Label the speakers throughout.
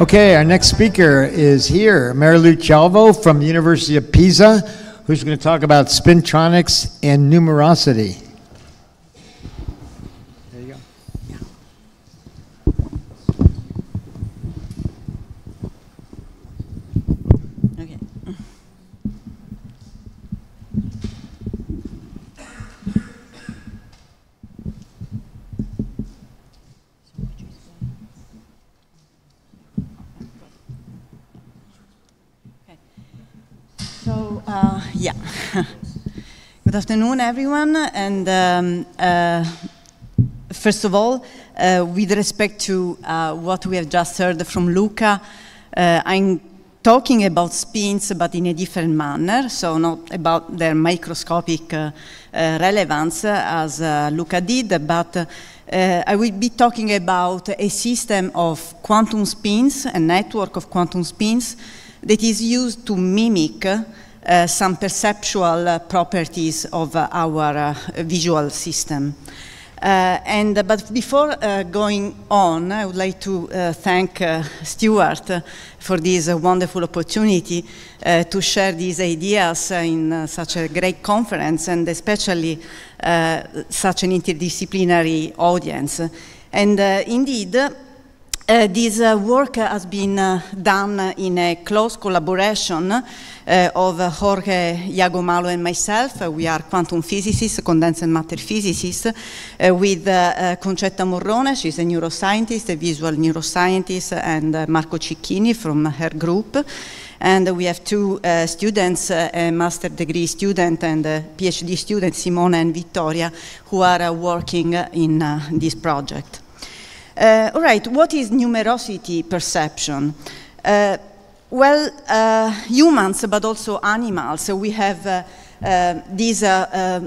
Speaker 1: Okay, our next speaker is here, Marilu Chiofalo from the University of Pisa, who's going to talk about spintronics and numerosity. There you go.
Speaker 2: Okay. So, uh, yeah. Good afternoon, everyone. And um, uh, first of all, uh, with respect to uh, what we have just heard from Luca, uh, I'm talking about spins, but in a different manner, so not about their microscopic uh, uh, relevance, as Luca did, but I will be talking about a system of quantum spins, a network of quantum spins, that is used to mimic some perceptual uh, properties of uh, our uh, visual system. Uh, and, but before uh, going on, I would like to thank Stuart for this wonderful opportunity to share these ideas in such a great conference and especially such an interdisciplinary audience. And indeed, uh, this uh, work has been uh, done in a close collaboration of Jorge Yago Malo and myself. we are quantum physicists, condensed matter physicists, with Concetta Morrone, she's a neuroscientist, a visual neuroscientist, and Marco Cicchini from her group. And we have two uh, students, uh, a master degree student and a PhD student, Simona and Vittoria, who are uh, working in this project. Uh, all right, what is numerosity perception? Uh, well, uh, humans, but also animals, so we have uh, uh, this uh,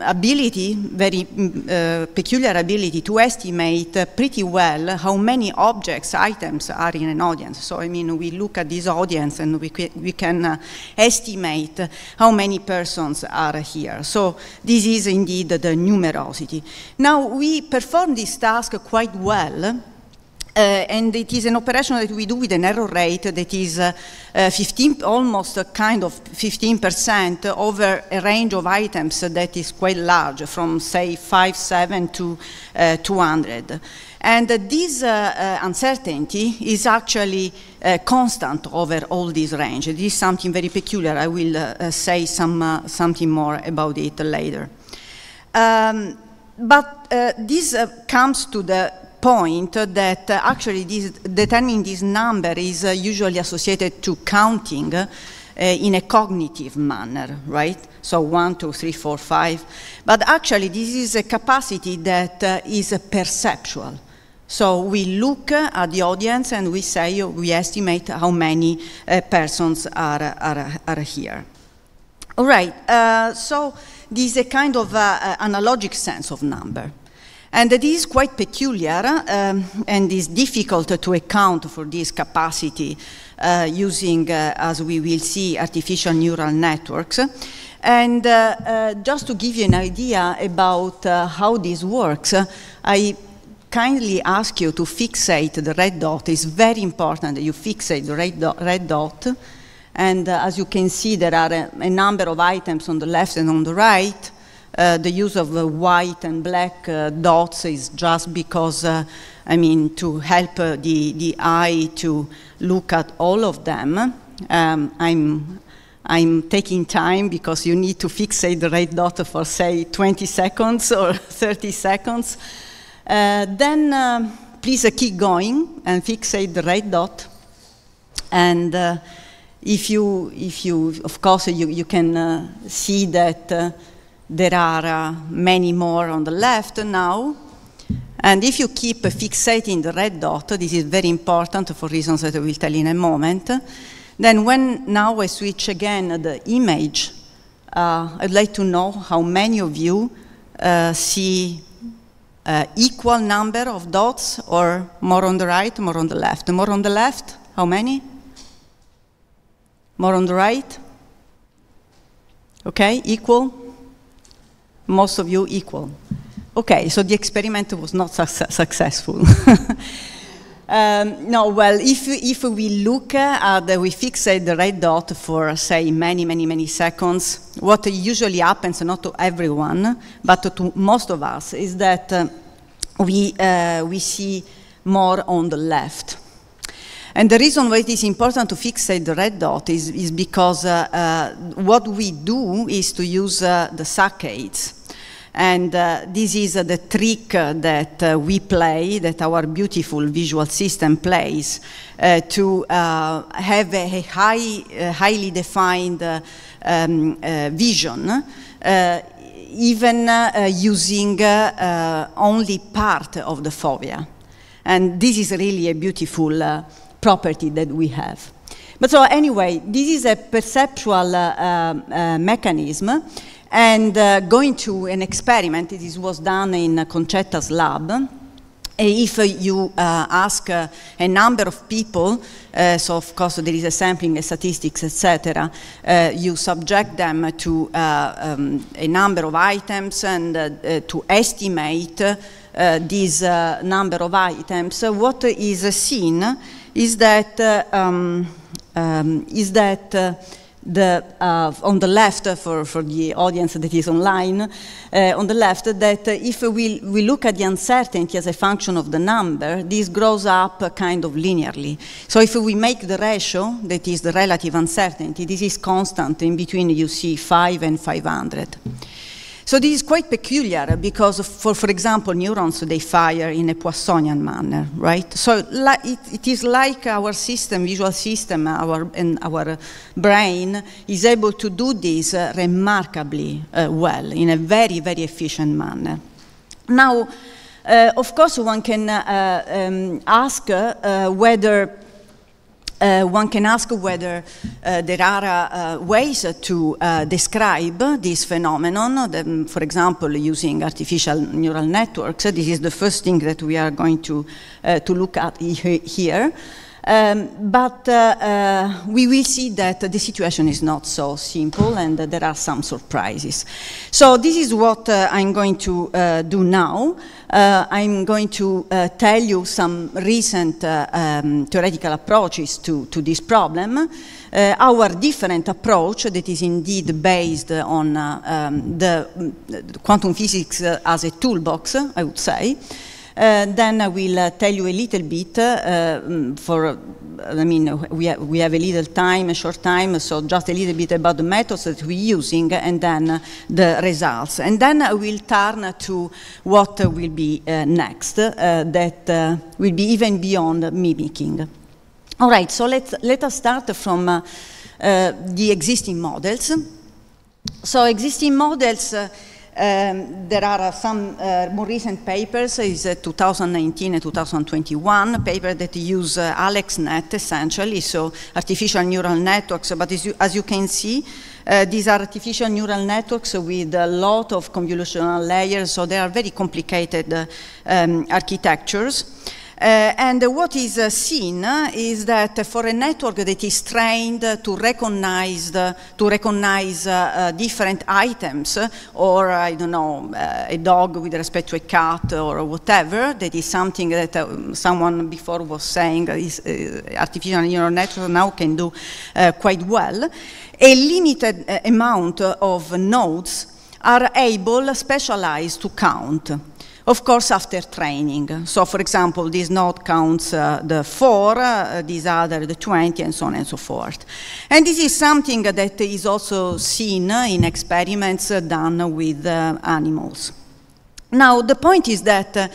Speaker 2: ability, very uh, peculiar ability to estimate pretty well how many objects, items are in an audience. So, I mean, we look at this audience and we, we can uh, estimate how many persons are here. So, this is indeed the numerosity. Now, we perform this task quite well uh, and it is an operation that we do with an error rate that is uh, uh, 15, almost a kind of 15% over a range of items that is quite large, from say 5, 7 to 200. And this uncertainty is actually constant over all this range. This is something very peculiar. I will say some, something more about it later. Um, but uh, this uh, comes to the point that uh, actually this, determining this number is uh, usually associated to counting uh, in a cognitive manner, right? So one, two, three, four, five. But actually this is a capacity that uh, is perceptual. So we look at the audience and we say, we estimate how many uh, persons are, are, are here. All right, uh, so this is a kind of analogic sense of number. And it is quite peculiar um, and is difficult to account for this capacity uh, using, uh, as we will see, artificial neural networks. And uh, uh just to give you an idea about uh, how this works, I kindly ask you to fixate the red dot. It's very important that you fixate the red, do red dot. And uh, as you can see, there are a, a number of items on the left and on the right. Uh, the use of uh, white and black uh, dots is just because, I mean, to help the, the eye to look at all of them. Um, I'm I'm taking time because you need to fixate the red dot for, say, 20 seconds or 30 seconds. Uh, then uh, please uh, keep going and fixate the red dot. And if, you, if you, of course, you, you can see that there are uh, many more on the left now. And if you keep fixating the red dot, this is very important for reasons that I will tell in a moment, then when now I switch again the image, uh, I'd like to know how many of you uh, see uh, equal number of dots or more on the right, more on the left. More on the left, how many? More on the right? Okay, equal? Most of you equal. Okay, so the experiment was not su successful. Um, no, well, if, if we look at, the, we fixate the red dot for, say, many, many, many seconds, what usually happens, not to everyone, but to most of us, is that uh, we, uh, we see more on the left. And the reason why it is important to fixate the red dot is, is because uh, uh, what we do is to use uh, the saccades. And uh, this is uh, the trick uh, that uh, we play, that our beautiful visual system plays, uh, to uh, have a, high, highly defined um, vision, even using only part of the fovea. And this is really a beautiful property that we have. But so anyway, this is a perceptual mechanism and uh, going to an experiment, this was done in Concetta's lab, if uh, you uh, ask uh, a number of people, uh, so of course there is a sampling, a statistics, etc., uh, you subject them to um, a number of items and to estimate this number of items, what is seen is that, um, um, is that the, uh, on the left, uh, for, for the audience that is online, uh, on the left, that if we, we look at the uncertainty as a function of the number, this grows up kind of linearly. So if we make the ratio, that is the relative uncertainty, this is constant in between you see 5 and 500. So this is quite peculiar because, for, for example, neurons, they fire in a Poissonian manner, right? So it, it is like our system, visual system, our, and our brain is able to do this remarkably uh, well in a very, very efficient manner. Now, uh, of course, one can uh, um, ask uh, whether uh, one can ask whether uh, there are uh, ways to describe this phenomenon, the, for example, using artificial neural networks. This is the first thing that we are going to, to look at here. Um, but uh, uh, we will see that the situation is not so simple and there are some surprises. So this is what uh, I'm going to uh, do now. Uh, I'm going to uh, tell you some recent um, theoretical approaches to, to this problem. our different approach that is indeed based on um, the, the quantum physics as a toolbox, I would say. Uh, then I will uh, tell you a little bit uh, mm, for, I mean, we, ha we have a little time, a short time, so just a little bit about the methods that we're using and then the results. And then I will turn to what will be next, that will be even beyond mimicking. All right, so let's, let us start from uh, uh, the existing models. So existing models uh, um, there are uh, some uh, more recent papers, is uh, 2019 and 2021, paper that use uh, AlexNet essentially, so artificial neural networks, but as you, as you can see, uh, these are artificial neural networks with a lot of convolutional layers, so they are very complicated uh, um, architectures. Uh, and what is uh, seen uh, is that for a network that is trained to recognize the, to recognize uh, uh different items, or I don't know, a dog with respect to a cat or whatever, that is something that someone before was saying is artificial neural network now can do quite well. A limited amount of nodes are able, specialized to count of course after training. So for example, this node counts uh, the four, uh, this other the 20, and so on and so forth. And this is something that is also seen in experiments done with uh, animals. Now, the point is that uh,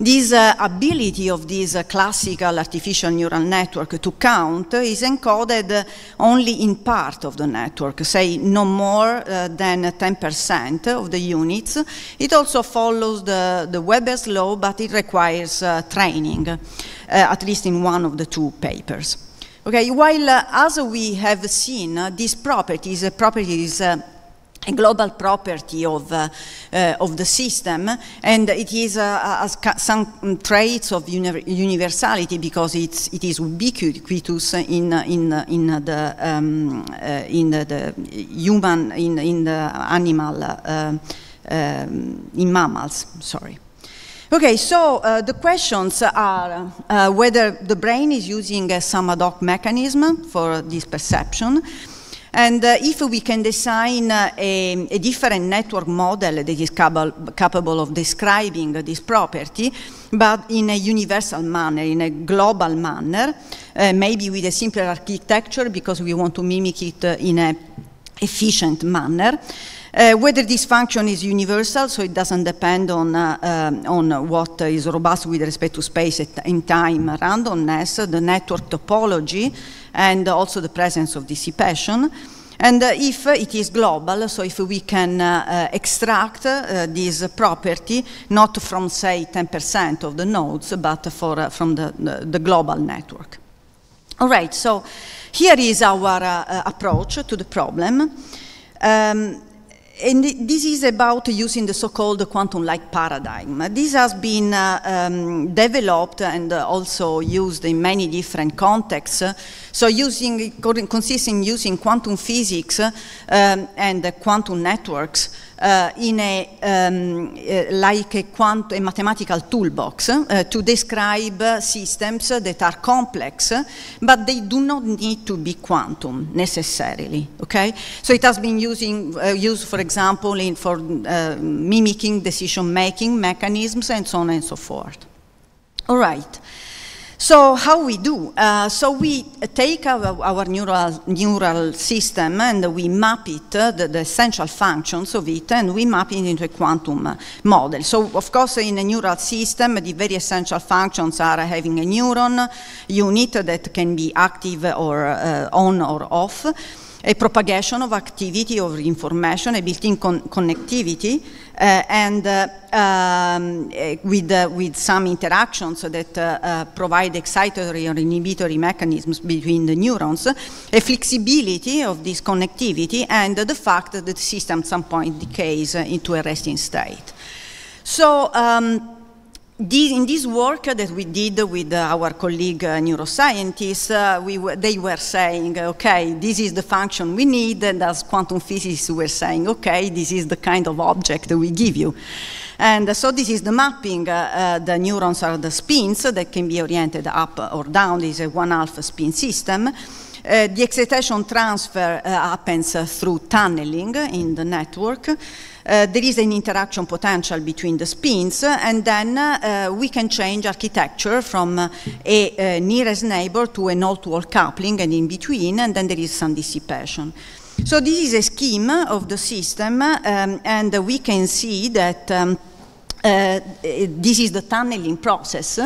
Speaker 2: this uh, ability of this uh, classical artificial neural network to count is encoded only in part of the network, say no more uh, than 10% of the units. It also follows the, the Weber's law, but it requires uh, training, uh, at least in one of the two papers. Okay, while as we have seen, these properties, properties a global property of, uh, uh, of the system and it is uh, some traits of uni universality because it's, it is ubiquitous in, in, in, the, um, uh, in the human, in, in the animal, uh, um, in mammals, sorry. Okay, so uh, the questions are uh, whether the brain is using uh, some ad hoc mechanism for this perception, and uh, if we can design uh, a, a, different network model that is capable, of describing this property, but in a universal manner, in a global manner, uh, maybe with a simpler architecture because we want to mimic it in an efficient manner. Uh, whether this function is universal, so it doesn't depend on, uh, um, on what is robust with respect to space and time randomness, the network topology, and also the presence of dissipation. And uh, if it is global, so if we can uh, uh, extract uh, this property not from, say, 10% of the nodes, but for, from the, the, the, global network. All right, so here is our approach to the problem. Um, and this is about using the so-called quantum-like paradigm. This has been uh, um, developed and uh, also used in many different contexts. So using, consisting using quantum physics um, and quantum networks uh, in a, um, uh, like a, quant a mathematical toolbox uh, to describe systems that are complex, but they do not need to be quantum necessarily, okay? So it has been using, used, for example, in, for uh, mimicking decision-making mechanisms and so on and so forth. All right. So how we do? Uh, so we take our, our, neural, neural system and we map it, uh, the, the, essential functions of it, and we map it into a quantum model. So of course in a neural system, the very essential functions are having a neuron unit that can be active or uh, on or off, a propagation of activity or information, a built-in con connectivity, uh, and uh, um, uh, with, uh, with some interactions that uh, uh, provide excitatory or inhibitory mechanisms between the neurons, a flexibility of this connectivity, and the fact that the system at some point decays into a resting state. So, um, this, in this work that we did with uh, our colleague uh, neuroscientists, uh, we they were saying, okay, this is the function we need, and as quantum physicists were saying, okay, this is the kind of object that we give you. And so this is the mapping. Uh, uh, the neurons are the spins that can be oriented up or down. This is a one-half spin system. Uh, the excitation transfer uh, happens uh, through tunneling in the network. Uh, there is an interaction potential between the spins, and then uh, we can change architecture from uh, a, a, nearest neighbor to an all-to-all coupling and in between, and then there is some dissipation. So this is a scheme of the system, um, and we can see that um, uh, this is the tunneling process.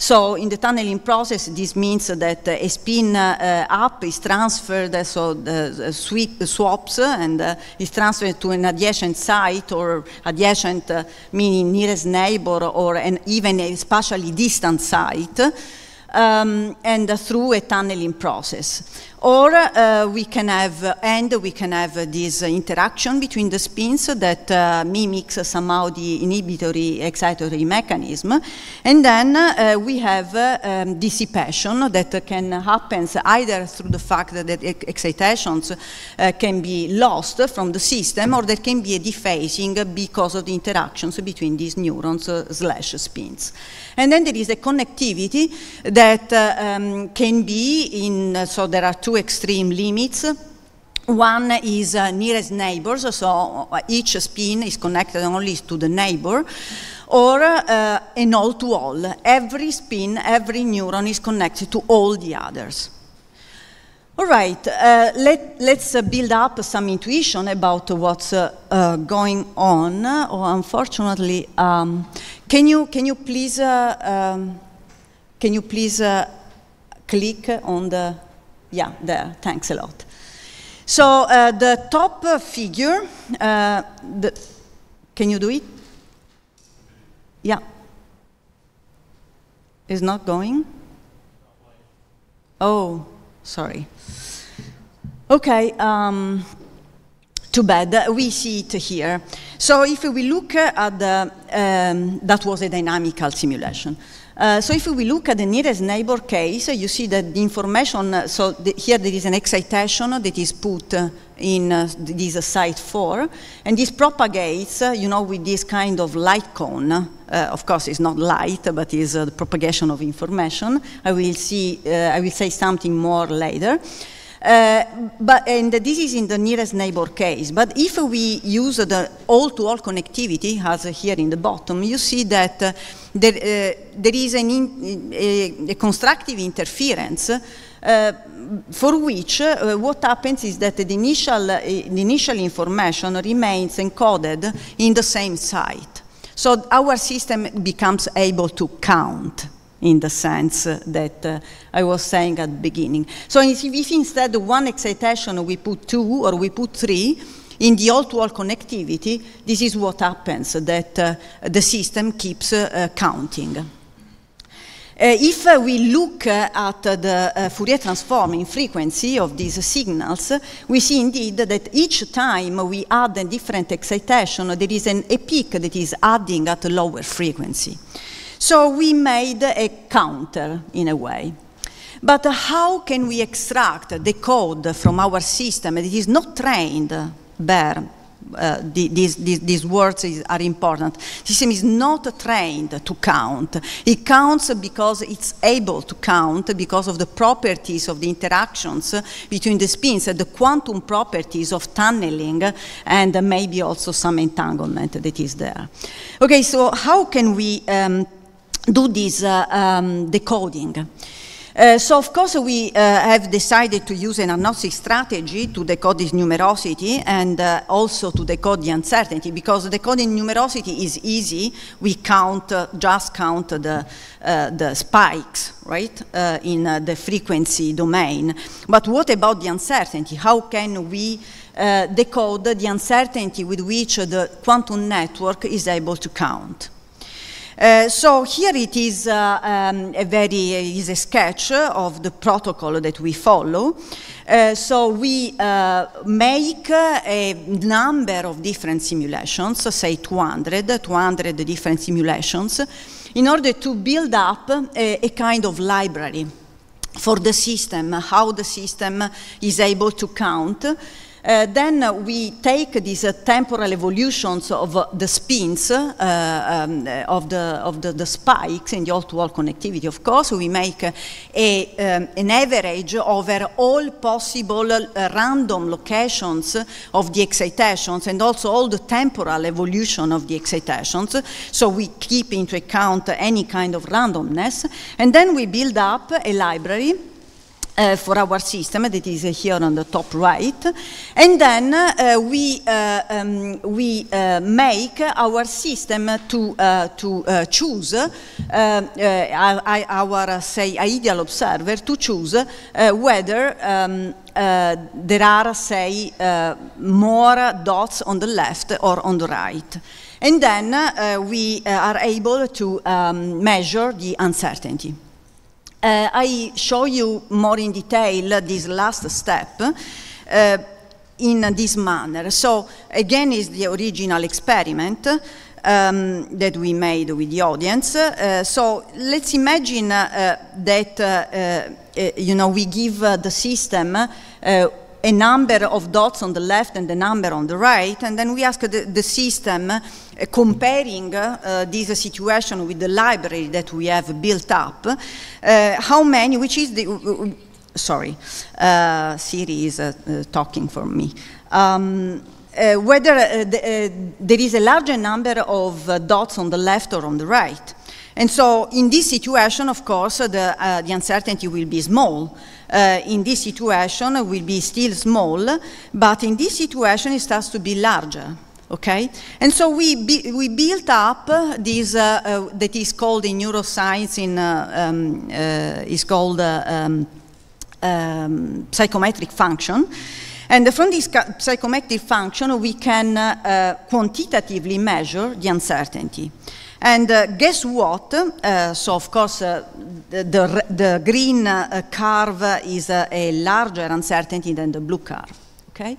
Speaker 2: So in the tunneling process, this means that a spin uh, up is transferred, so the sweep, swaps and uh, is transferred to an adjacent site or adjacent, uh, meaning nearest neighbor or an, even a spatially distant site, um, and through a tunneling process. Or uh, we can have, and we can have this interaction between the spins that uh, mimics somehow the inhibitory excitatory mechanism. And then uh, we have um, dissipation that can happen either through the fact that excitations uh, can be lost from the system or there can be a dephasing because of the interactions between these neurons uh, slash spins. And then there is a connectivity that uh, um, can be in, so there are two two extreme limits. One is uh, nearest neighbors, so uh, each spin is connected only to the neighbor, or uh, an all-to-all. Every spin, every neuron is connected to all the others. All right, uh, let, us uh, build up some intuition about what's uh going on. Oh, unfortunately, um, can you can you please um, can you please click on the yeah, there. Thanks a lot. So uh, the top uh, figure, uh, the, can you do it? Yeah. Is not going? Oh, sorry. Okay. Um, too bad. Uh, we see it here. So if we look at the, um, that was a dynamical simulation. Uh, so if we look at the nearest neighbor case, you see that the information, uh, so the, here there is an excitation that is put uh, in uh, this site 4, and this propagates, uh, you know, with this kind of light cone. of course, it's not light, but is the propagation of information. I will see, I will say something more later. Uh, but, and this is in the nearest neighbor case. But if we use the all-to-all -all connectivity, as here in the bottom, you see that uh, there, uh, there is an in, a, a, constructive interference uh, for which uh, what happens is that the initial, the initial information remains encoded in the same site. So our system becomes able to count in the sense that uh, I was saying at the beginning. So if, instead one excitation we put two or we put three, in the all-to-all -all connectivity, this is what happens, that uh, the system keeps uh, counting. Uh, if uh, we look uh, at the Fourier transform in frequency of these signals, we see indeed that each time we add a different excitation, there is an, a peak that is adding at a lower frequency. So we made a counter in a way. But how can we extract the code from our system that is not trained bare uh, the, these, these, these, words is, are important. The system is not trained to count. It counts because it's able to count because of the properties of the interactions between the spins, the quantum properties of tunneling, and maybe also some entanglement that is there. Okay, so how can we um, do this uh, um, decoding. Uh, so of course we uh, have decided to use an agnostic strategy to decode this numerosity and uh, also to decode the uncertainty because decoding numerosity is easy. We count, uh, just count the, uh, the spikes, right, in the frequency domain. But what about the uncertainty? How can we decode the uncertainty with which the quantum network is able to count? Uh, so here it is uh, um, a very uh, is a sketch of the protocol that we follow. So we make a number of different simulations, say 200, 200 different simulations, in order to build up a, a kind of library for the system, how the system is able to count uh, then uh, we take these uh, temporal evolutions of uh, the spins uh, um, of, the, of the, the, spikes in the all-to-all -all connectivity, of course. We make a, um, an average over all possible random locations of the excitations and also all the temporal evolution of the excitations. So we keep into account any kind of randomness. And then we build up a library uh, for our system that is uh, here on the top right. And then uh, we, uh, um, we uh, make our system to, uh, to choose our, say, ideal observer to choose whether um, there are, say, more dots on the left or on the right. And then we are able to um, measure the uncertainty. Uh, I show you more in detail this last step uh, in this manner. So again is the original experiment um, that we made with the audience. Uh, so let's imagine uh, that uh, uh, you know we give the system a number of dots on the left and a number on the right, and then we ask the, the system, comparing uh, this situation with the library that we have built up, uh, how many, which is the, uh, uh, sorry, uh, Siri is talking for me. Um, whether the, there is a larger number of dots on the left or on the right. And so in this situation, of course, the, the uncertainty will be small uh, in this situation will be still small, but in this situation it starts to be larger. Okay, and so we we built up this uh, uh, that is called in neuroscience in uh, um, uh, is called uh, um, um, psychometric function. And from this psychometric function, we can quantitatively measure the uncertainty. And uh, guess what? Uh, so, of course, uh, the, the, the, green curve is a larger uncertainty than the blue curve. Okay?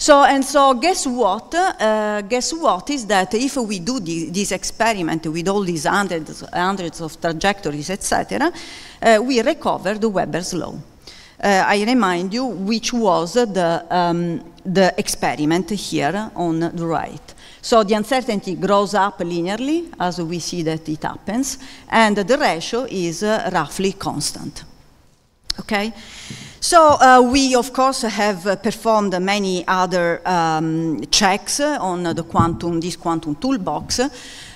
Speaker 2: So, and so guess what? Uh, guess what is that if we do the, this experiment with all these hundreds, hundreds of trajectories, etc., uh, we recover the Weber's law. Uh, I remind you which was the, um, the experiment here on the right. So the uncertainty grows up linearly as we see that it happens, and the ratio is uh, roughly constant. Okay? So uh, we, of course, have uh, performed many other um, checks on the quantum, this quantum toolbox.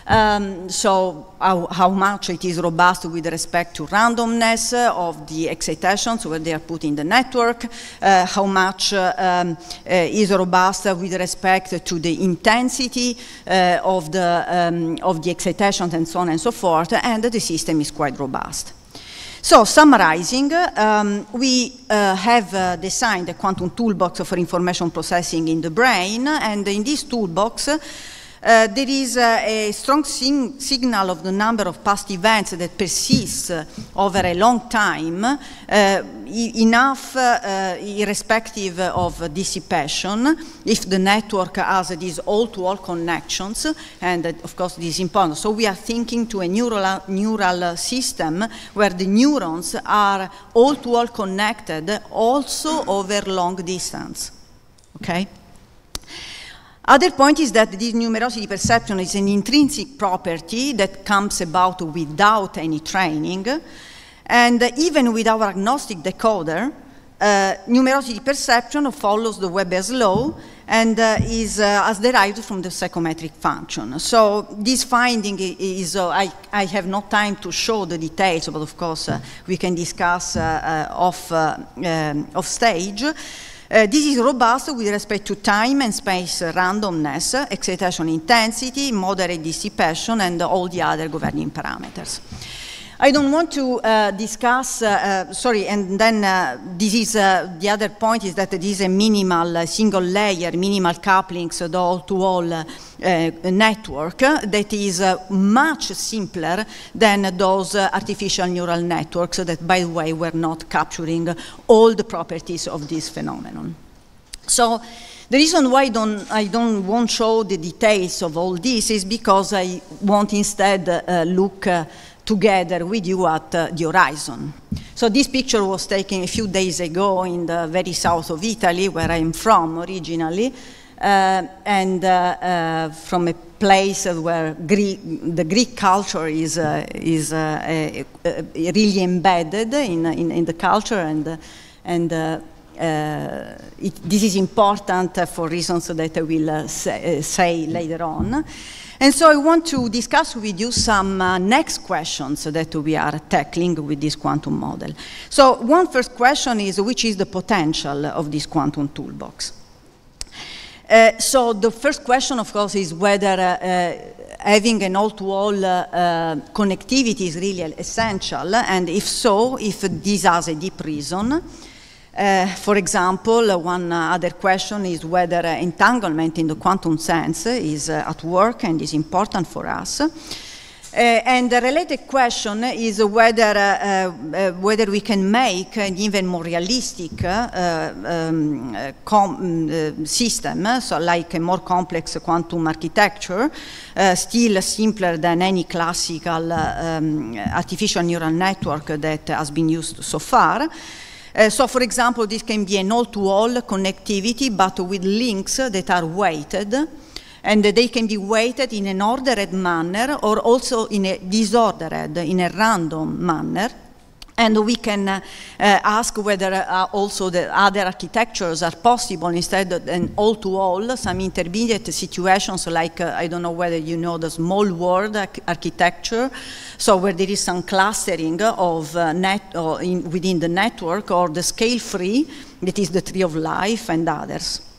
Speaker 2: Um, so how, how, much it is robust with respect to randomness of the excitations where they are put in the network, uh, how much uh, um, uh, is robust with respect to the intensity uh, of, the, um, of the excitations and so on and so forth, and the system is quite robust. So, summarizing, um, we uh, have uh, designed a quantum toolbox for information processing in the brain, and in this toolbox, uh, there is uh, a strong signal of the number of past events that persists uh, over a long time, uh, enough uh, irrespective of dissipation, if the network has these all-to-all connections, and of course this is important. So we are thinking to a neural, neural system where the neurons are all-to-all -all connected also over long distance, okay? Other point is that this numerosity perception is an intrinsic property that comes about without any training. And even with our agnostic decoder, uh, numerosity perception follows the Weber's law and uh, is uh, as derived from the psychometric function. So this finding is, uh, I, I, have no time to show the details, but of course uh, we can discuss uh, off, um, off stage. Uh, this is robust with respect to time and space randomness, excitation intensity, moderate dissipation, and all the other governing parameters. I don't want to uh, discuss, uh, uh, sorry, and then uh, this is, uh, the other point is that this is a minimal uh, single layer, minimal couplings, the all-to-all network that is much simpler than those artificial neural networks that, by the way, were not capturing all the properties of this phenomenon. So, the reason why don't, I don't won't show the details of all this is because I want instead uh, look uh, together with you at uh, the horizon. So this picture was taken a few days ago in the very south of Italy, where I'm from originally, uh, and uh, uh from a place where Greek, the Greek culture is, uh, is uh, really embedded in, in, in, the culture, and, and it, this is important for reasons that I will say, say later on. And so I want to discuss with you some uh, next questions that we are tackling with this quantum model. So one first question is, which is the potential of this quantum toolbox? Uh, so the first question, of course, is whether uh, uh having an all-to-all -all, uh, connectivity is really essential, and if so, if this has a deep reason. Uh, for example, one uh, other question is whether uh, entanglement in the quantum sense is uh, at work and is important for us. Uh, and the related question is whether, uh, whether we can make an even more realistic um, system, so like a more complex quantum architecture, still simpler than any classical um, artificial neural network that has been used so far. Uh, so, for example, this can be an all-to-all -all connectivity, but with links that are weighted, and they can be weighted in an ordered manner or also in a disordered, in a random manner. And we can uh, uh, ask whether uh, also the other architectures are possible instead of an all-to-all, some intermediate situations like, uh, I don't know whether you know the small world architecture, so where there is some clustering of uh, net in, within the network or the scale-free, that is the tree of life and others.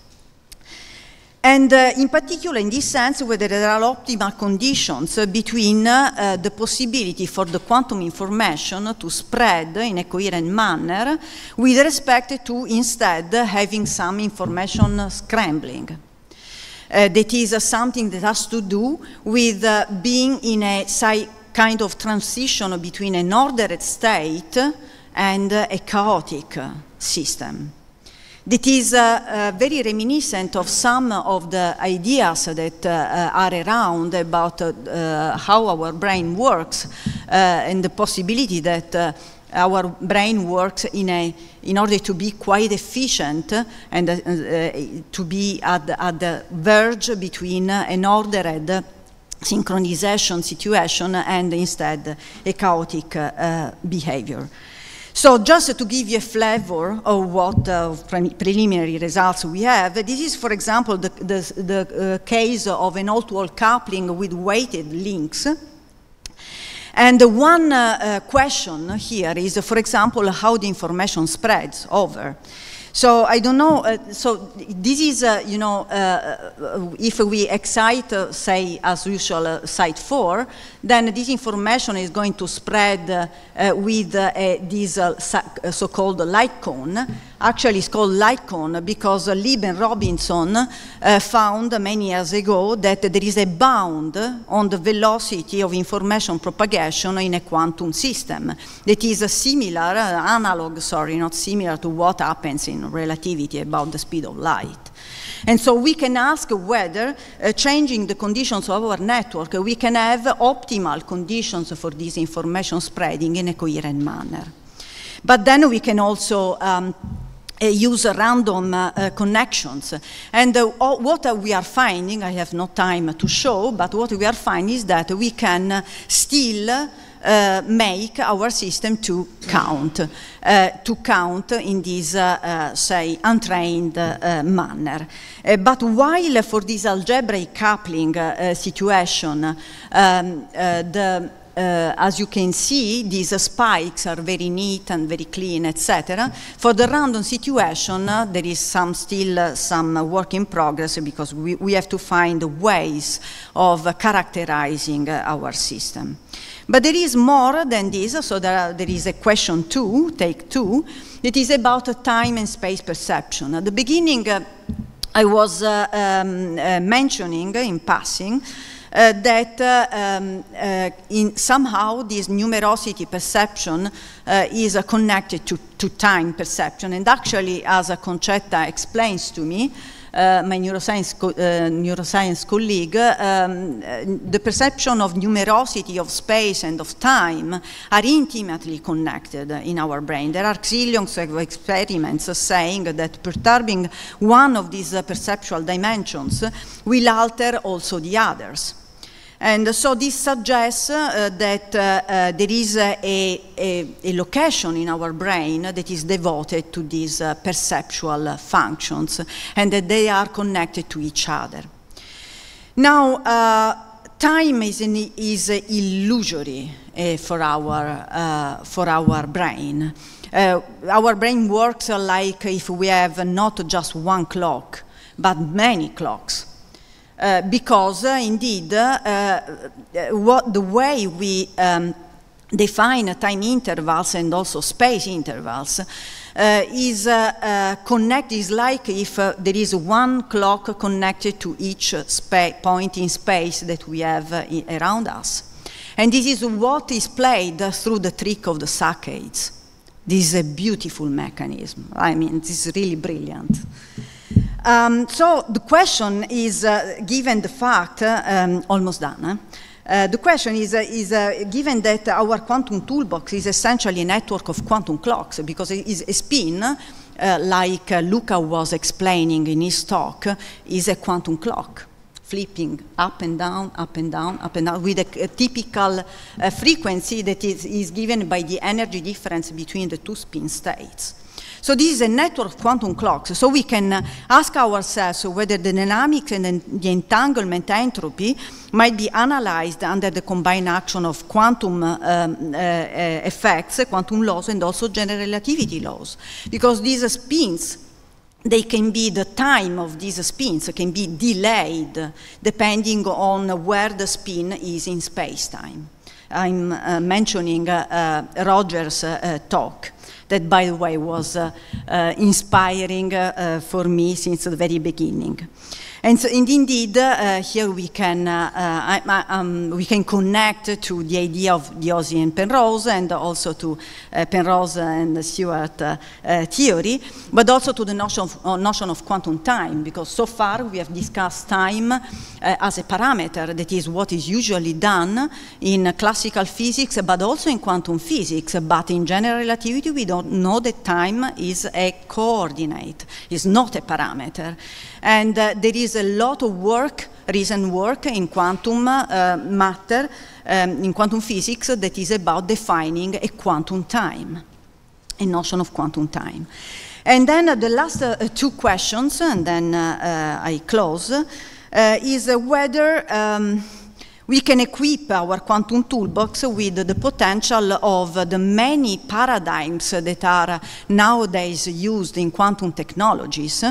Speaker 2: And uh, in particular, in this sense, whether there are optimal conditions between uh, the possibility for the quantum information to spread in a coherent manner with respect to instead having some information scrambling. Uh, that is something that has to do with uh, being in a kind of transition between an ordered state and a chaotic system. That is uh, uh, very reminiscent of some of the ideas that uh, are around about how our brain works and the possibility that our brain works in, a, in order to be quite efficient and uh, uh, to be at, at the verge between an ordered synchronization situation and instead a chaotic uh, behavior. So just to give you a flavor of what uh, pre preliminary results we have, this is, for example, the, the, the uh, case of an all-to-all coupling with weighted links. And the one uh, uh, question here is, for example, how the information spreads over. So I don't know, uh, so this is, uh, you know, uh, uh if we excite, uh, say, as usual, site 4, then this information is going to spread uh, with uh, this uh, so-called light cone. Actually, it's called light cone because Lieb and Robinson found many years ago that there is a bound on the velocity of information propagation in a quantum system that is similar, analog, sorry, not similar to what happens in relativity about the speed of light. And so we can ask whether, uh, changing the conditions of our network, we can have optimal conditions for this information spreading in a coherent manner. But then we can also um, uh, use random uh, connections. And uh, what we are finding, I have no time to show, but what we are finding is that we can still uh, make our system to count, uh, to count in this, uh, say, untrained manner. but while for this algebraic coupling situation, um, the uh, as you can see, these uh, spikes are very neat and very clean, etc. For the random situation, uh, there is some still some work in progress because we, we have to find ways of characterizing our system. But there is more than this, so there, are, there is a question two, take two, that is about time and space perception. At the beginning, uh, I was uh, um, uh, mentioning in passing uh, that uh, um, uh, in somehow this numerosity perception is connected to, to time perception. And actually, as a Concetta explains to me, my neuroscience, co uh, neuroscience colleague, um, the perception of numerosity of space and of time are intimately connected in our brain. There are zillions of experiments saying that perturbing one of these perceptual dimensions will alter also the others. And so this suggests uh, that uh, uh, there is a, a, a, location in our brain that is devoted to these uh, perceptual functions and that they are connected to each other. Now, uh, time is, an, is illusory uh, for, our, for our brain. our brain works like if we have not just one clock, but many clocks. Uh, because uh, indeed uh, what the way we um, define time intervals and also space intervals uh, is uh, uh, connected, is like if there is one clock connected to each point in space that we have around us. And this is what is played through the trick of the saccades. This is a beautiful mechanism. I mean, this is really brilliant. Um, so the question is, uh, given the fact, uh, um, almost done, uh, the question is, uh, is uh, given that our quantum toolbox is essentially a network of quantum clocks, because it is a spin, uh, like Luca was explaining in his talk, is a quantum clock flipping up and down, up and down, up and down, with a, a typical frequency that is, is given by the energy difference between the two spin states. So this is a network of quantum clocks. So we can uh, ask ourselves whether the dynamics and the entanglement entropy might be analyzed under the combined action of quantum uh, um, uh, effects, quantum laws, and also general relativity laws. Because these spins they can be the time of these spins can be delayed depending on where the spin is in space-time. I'm uh, mentioning uh, uh, Roger's uh, talk that, by the way, was uh, uh, inspiring uh, for me since the very beginning. And, so, and indeed, uh, here we can, uh, uh, um, we can connect to the idea of Diósi and Penrose and also to Penrose and Stuart theory, but also to the notion of, notion of quantum time, because so far we have discussed time as a parameter, that is what is usually done in classical physics, but also in quantum physics. But in general relativity, we don't know that time is a coordinate, is not a parameter. And uh, there is a lot of work, recent work in quantum uh, matter, um, in quantum physics, that is about defining a quantum time, a notion of quantum time. And then uh, the last uh, two questions, and then uh, uh, I close, is whether um, we can equip our quantum toolbox with the potential of the many paradigms that are nowadays used in quantum technologies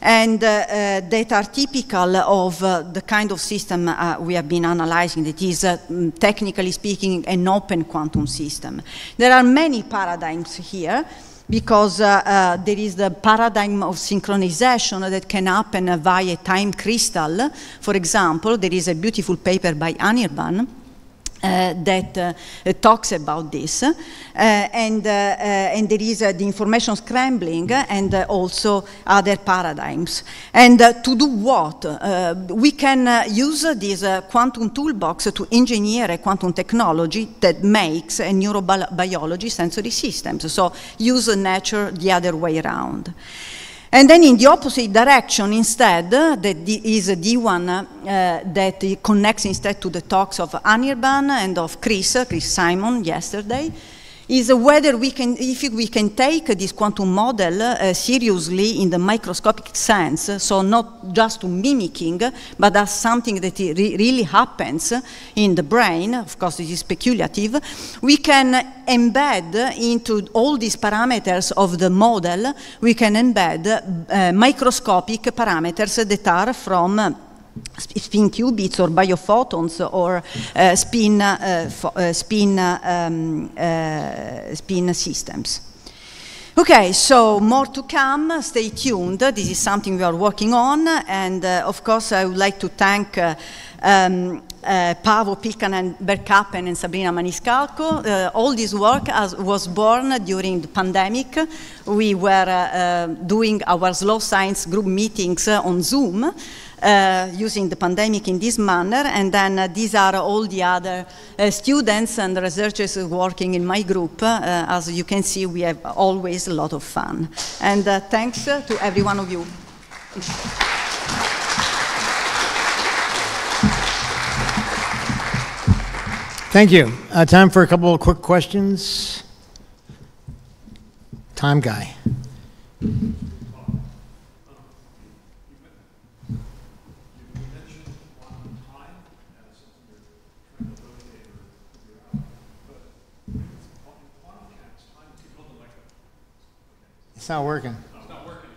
Speaker 2: and uh, that are typical of uh, the kind of system uh, we have been analyzing that is, uh, technically speaking, an open quantum system. There are many paradigms here because uh, uh, there is the paradigm of synchronization that can happen via time crystal. For example, there is a beautiful paper by Anirban uh, that uh, talks about this. Uh, and, uh, uh, and there is the information scrambling and also other paradigms. And to do what? we can use this quantum toolbox to engineer a quantum technology that makes a neurobiology sensory systems. So use nature the other way around. And then in the opposite direction instead, that is the one uh, that connects instead to the talks of Anirban and of Chris, Chris Simon yesterday, is whether we can, if we can take this quantum model uh, seriously in the microscopic sense, so not just to mimicking, but as something that re really happens in the brain, of course this is speculative, we can embed into all these parameters of the model, we can embed uh, microscopic parameters that are from spin qubits or biophotons or uh, spin, uh, uh, spin, um, uh, spin systems. Okay, so more to come. Stay tuned. This is something we are working on. And uh, of course, I would like to thank uh, um, uh, Paavo Pylkkänen Bergkappen and Sabrina Maniscalco. Uh, all this work has, was born during the pandemic. We were uh, doing our slow science group meetings on Zoom uh, using the pandemic in this manner. And then uh, these are all the other uh, students and researchers working in my group. Uh, as you can see, we have always a lot of fun. And uh, thanks to every one of you.
Speaker 1: Thank you. Uh, time for a couple of quick questions. Time guy. It's not working. It's not working.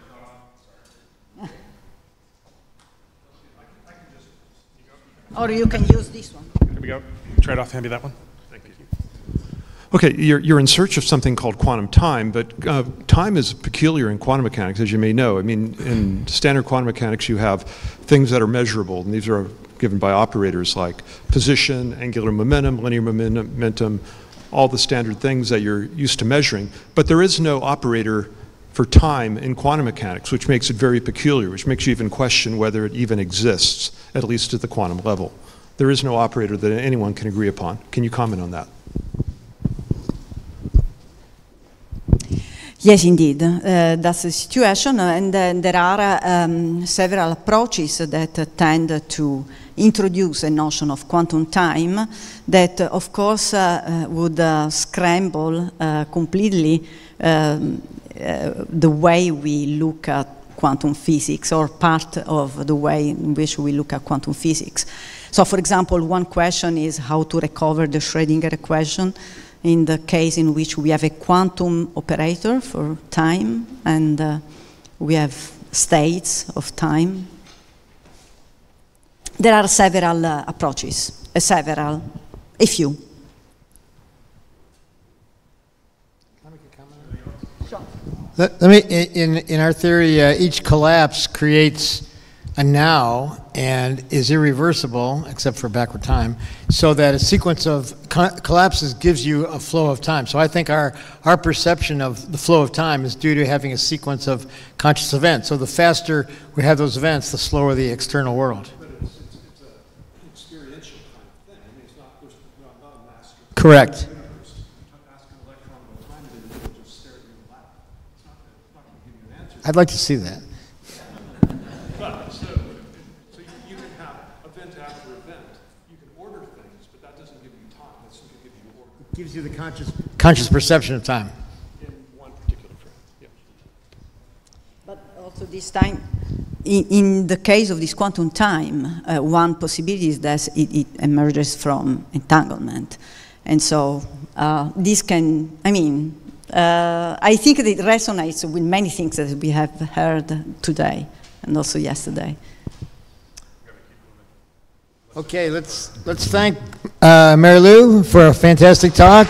Speaker 2: or you can use this one.
Speaker 3: Here we go. Trade off, hand me that one. Thank you. Okay, you're, you're in search of something called quantum time, but uh, time is peculiar in quantum mechanics, as you may know. I mean, in standard quantum mechanics, you have things that are measurable, and these are given by operators like position, angular momentum, linear momentum, all the standard things that you're used to measuring. But there is no operator for time in quantum mechanics, which makes it very peculiar, which makes you even question whether it even exists, at least at the quantum level. There is no operator that anyone can agree upon. Can you comment on that?
Speaker 2: Yes, indeed. Uh, that's the situation, and uh, there are um, several approaches that uh, tend to introduce a notion of quantum time that, of course, uh, uh, would uh, scramble completely um, uh, the way we look at quantum physics or part of the way in which we look at quantum physics. So for example, one question is how to recover the Schrodinger equation in the case in which we have a quantum operator for time and uh, we have states of time. There are several uh, approaches, uh, several, a few.
Speaker 1: Let, let me, in, in our theory, uh, each collapse creates a now and is irreversible, except for backward time, so that a sequence of co- collapses gives you a flow of time. So I think our, our perception of the flow of time is due to having a sequence of conscious events. So the faster we have those events, the slower the external world.
Speaker 3: But it's, it's, it's an experiential kind of thing. I mean, not, not, not a master
Speaker 1: Correct.
Speaker 3: universe. Ask an electron what time it is, it'll just stare at you and laugh. It's not, it's not going to give you an answer.
Speaker 1: I'd like to see that.
Speaker 3: But, so, so you, you can have event after event. You can order things, but that doesn't give you time. That's going to you order
Speaker 1: Gives you the conscious, conscious perception of time.
Speaker 3: in one particular frame. Yeah.
Speaker 2: But also this time, in, in the case of this quantum time, uh, one possibility is that it, it emerges from entanglement. And so uh, this can, I mean, uh, I think it resonates with many things that we have heard today and also yesterday.
Speaker 1: Okay, let's, let's thank uh, Marilu for a fantastic talk.